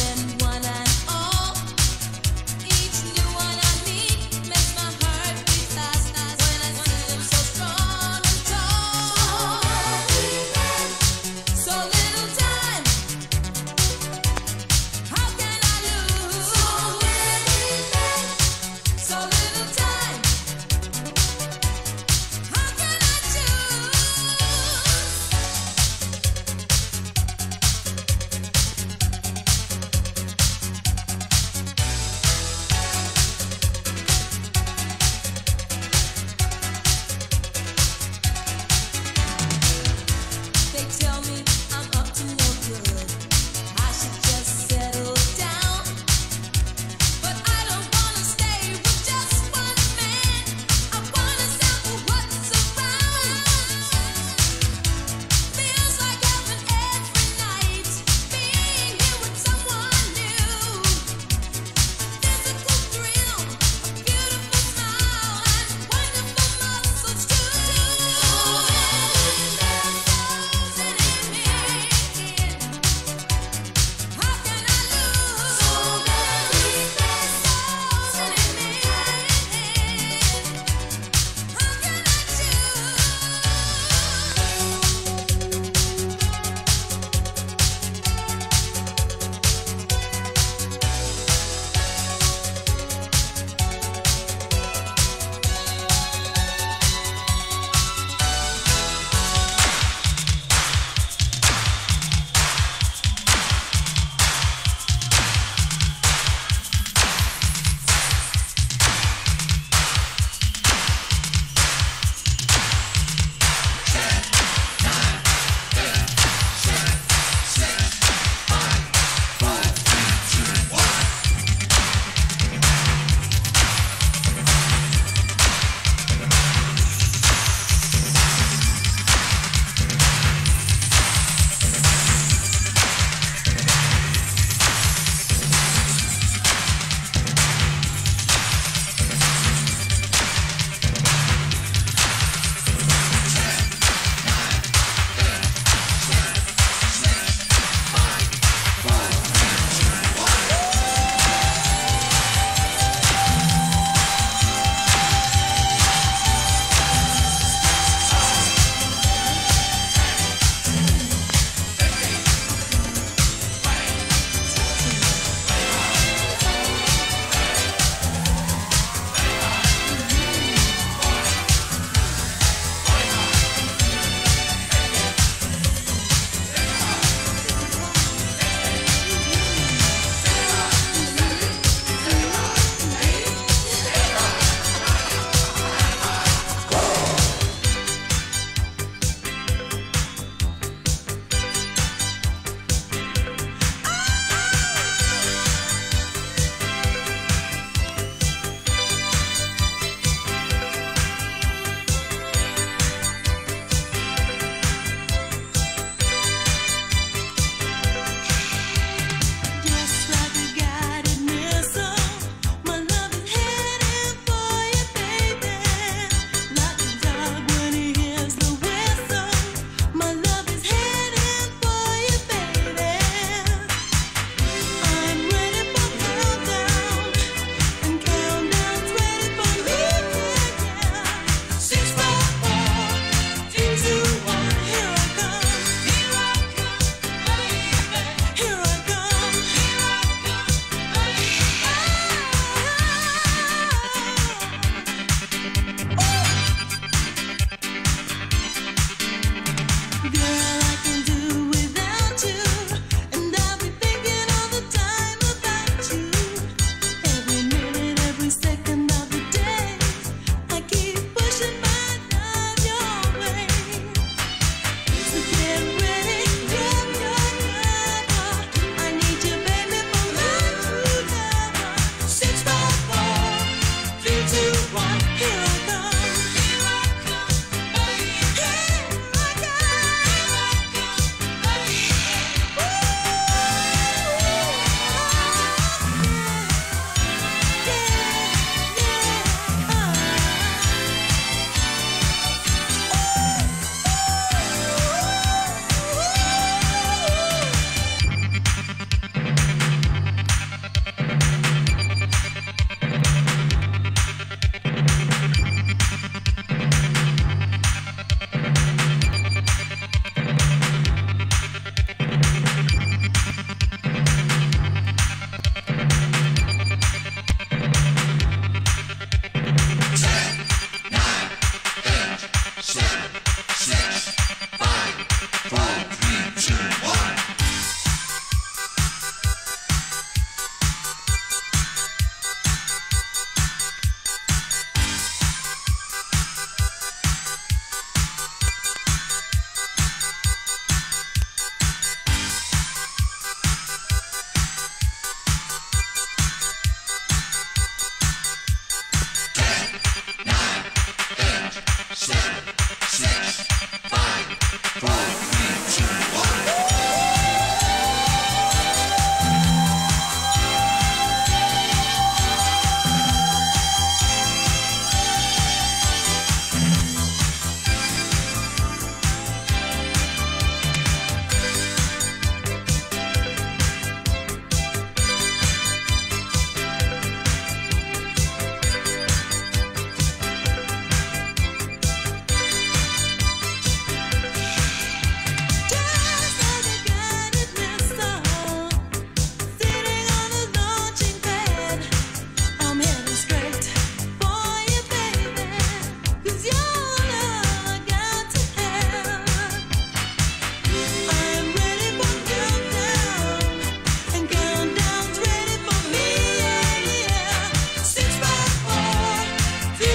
and one.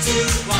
to